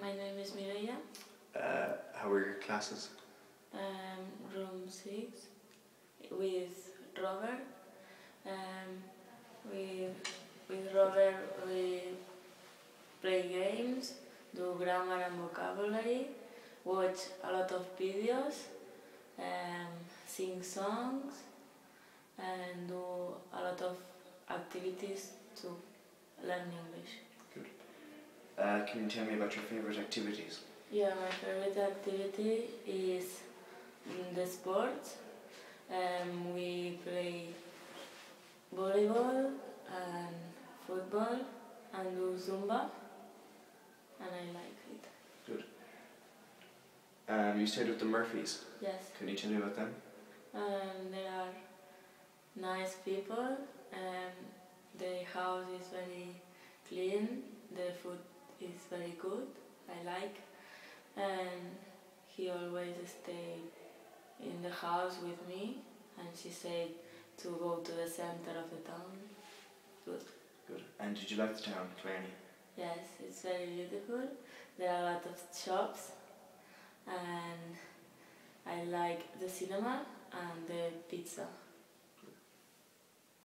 My name is Mireia. Uh, how are your classes? Um, room six with Robert. Um, with with Robert we play games, do grammar and vocabulary, watch a lot of videos, um, sing songs, and do a lot of activities to learn English. Uh, can you tell me about your favourite activities? Yeah, my favorite activity is mm, the sports. Um, we play volleyball and football and do Zumba, and I like it. Good. Um, you stayed with the Murphys. Yes, Can you tell me about them? and there are nice people. Um, the house is very clean. The food is very good. I like, and he always stay in the house with me. And she said to go to the center of the town. Good. Good. And did you like the town, Killarney? Yes, it's very beautiful. There are a lot of shops, and I like the cinema and the pizza.